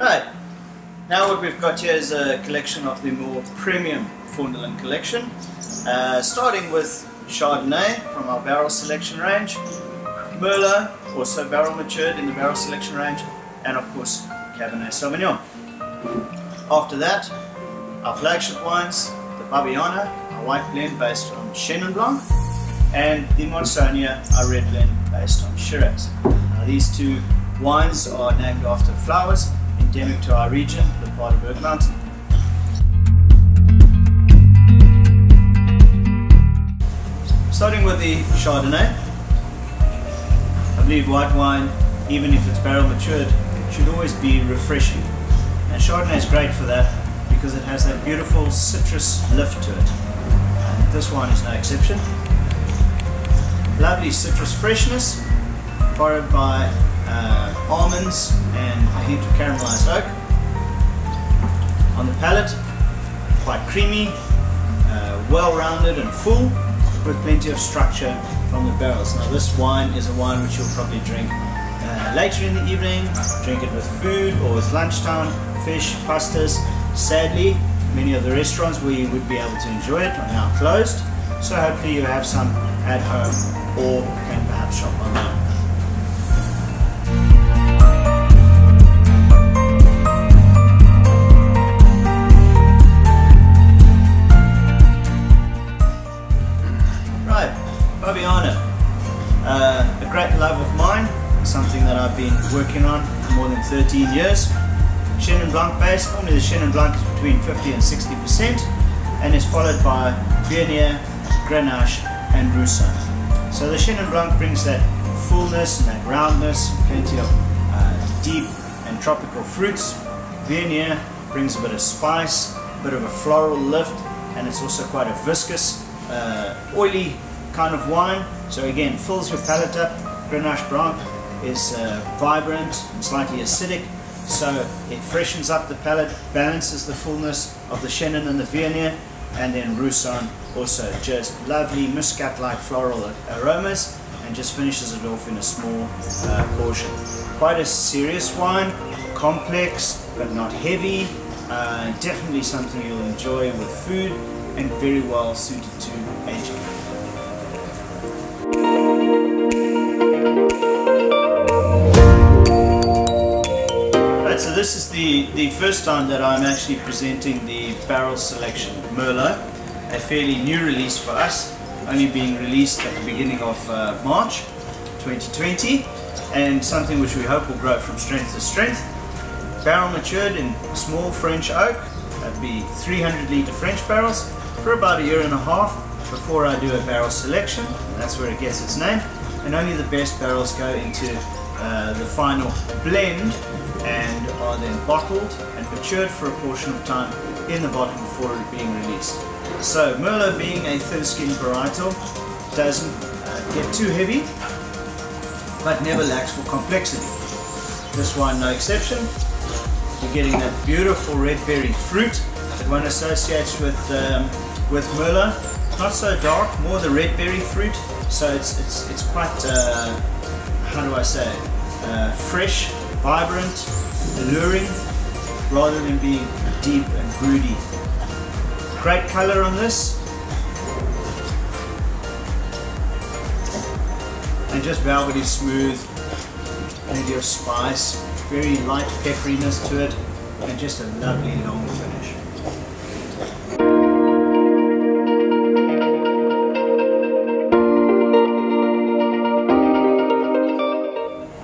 Right, now what we've got here is a collection of the more premium Vondeling collection, uh, starting with Chardonnay from our barrel selection range, Merlot, also barrel matured in the barrel selection range, and of course Cabernet Sauvignon. After that, our flagship wines, the Babiana, a white blend based on Chenin Blanc, and the Monsonia, a red blend based on Shiraz. Now these two wines are named after flowers endemic to our region, the Paardeberg Mountain. Starting with the Chardonnay, I believe white wine, even if it's barrel matured, should always be refreshing. And Chardonnay is great for that because it has that beautiful citrus lift to it. And this wine is no exception. Lovely citrus freshness, followed by uh, almonds and a hint of caramelized oak. On the palate, quite creamy, uh, well-rounded and full, with plenty of structure from the barrels. Now this wine is a wine which you'll probably drink uh, later in the evening, drink it with food or with lunchtime, fish, pastas. Sadly, many of the restaurants where you would be able to enjoy it are now closed, so hopefully you have some at home or can perhaps shop online. 13 years. Chenin Blanc based, normally the Chenin Blanc is between 50 and 60% and is followed by Viognier, Grenache and Roussanne. So the Chenin Blanc brings that fullness and that roundness, plenty of uh, deep and tropical fruits. Viognier brings a bit of spice, a bit of a floral lift and it's also quite a viscous, uh, oily kind of wine. So again, fills your palate up. Grenache Blanc is uh, vibrant and slightly acidic, so it freshens up the palate, balances the fullness of the Chenin and the Viognier, and then Roussanne also just lovely muscat-like floral aromas and just finishes it off in a small uh, portion. Quite a serious wine, complex but not heavy, uh, definitely something you'll enjoy with food and very well suited to aging. So this is the, the first time that I'm actually presenting the barrel selection Merlot, a fairly new release for us, only being released at the beginning of uh, March 2020, and something which we hope will grow from strength to strength. Barrel matured in small French oak, that'd be 300 litre French barrels, for about a year and a half before I do a barrel selection, that's where it gets its name, and only the best barrels go into uh, the final blend and are then bottled and matured for a portion of time in the bottle before it being released. So Merlot being a thin-skinned varietal doesn't uh, get too heavy but never lacks for complexity. This wine no exception. You're getting that beautiful red berry fruit that one associates with um, with Merlot. Not so dark, more the red berry fruit. So it's it's it's quite uh, how do I say uh, fresh, vibrant, alluring, rather than being deep and broody. Great color on this. And just velvety smooth, plenty of spice, very light pepperiness to it, and just a lovely long finish.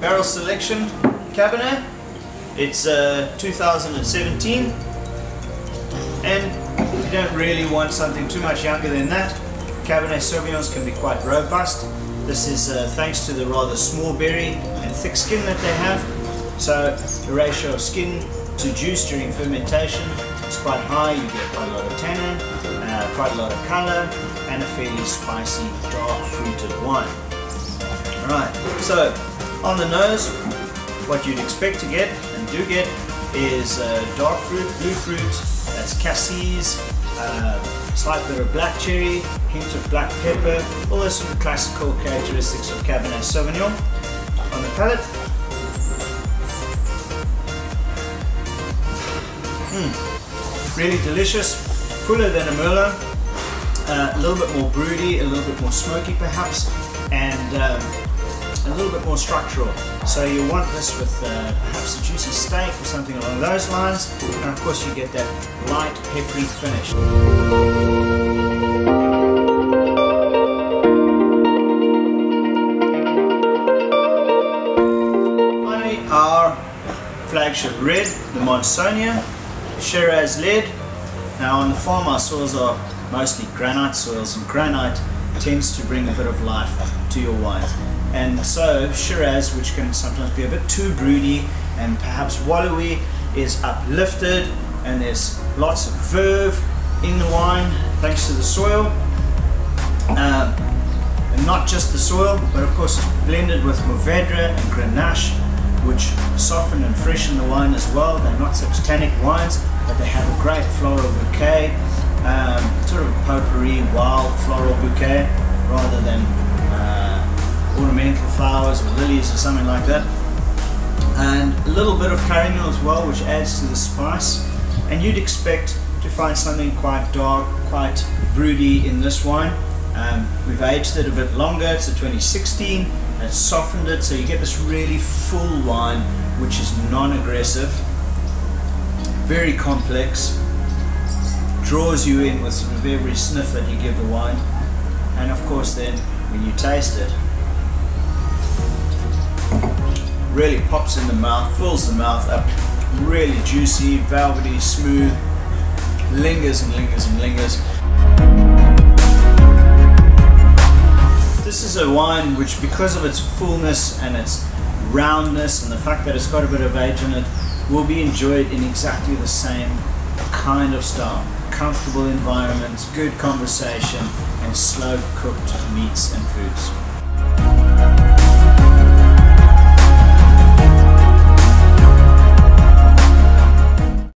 Barrel selection Cabernet. It's uh, 2017 and you don't really want something too much younger than that. Cabernet Sauvignons can be quite robust. This is uh, thanks to the rather small berry and thick skin that they have. So the ratio of skin to juice during fermentation is quite high. You get quite a lot of tannin, uh, quite a lot of color, and a fairly spicy, dark fruited wine. Alright, so on the nose, what you'd expect to get and do get is uh, dark fruit, blue fruit, that's cassis, uh, slight bit of black cherry, hint of black pepper, all those sort of classical characteristics of Cabernet Sauvignon. On the palate, Really delicious, fuller than a Merlot, uh, a little bit more broody, a little bit more smoky perhaps, and um, a little bit more structural. So you want this with uh, perhaps a juicy steak or something along those lines, and of course you get that light peppery finish. Finally, our flagship red, the Monsonia, Shiraz lead. Now on the farm our soils are mostly granite soils and granite tends to bring a bit of life to your wine. And so Shiraz, which can sometimes be a bit too broody and perhaps wallowy, is uplifted and there's lots of verve in the wine thanks to the soil. Uh, and not just the soil, but of course it's blended with Mourvedre and Grenache which soften and freshen the wine as well. They're not such tannic wines, but they have a great floral bouquet, um, sort of potpourri, wild floral bouquet, rather than ornamental flowers or lilies or something like that. And a little bit of caramel as well, which adds to the spice. And you'd expect to find something quite dark, quite broody in this wine. Um, we've aged it a bit longer, it's a 2016 and softened it so you get this really full wine which is non-aggressive very complex draws you in with sort of every sniff that you give the wine and of course then when you taste it really pops in the mouth fills the mouth up really juicy velvety smooth lingers and lingers and lingers This is a wine which, because of its fullness and its roundness and the fact that it's got a bit of age in it, will be enjoyed in exactly the same kind of style. Comfortable environments, good conversation, and slow cooked meats and foods.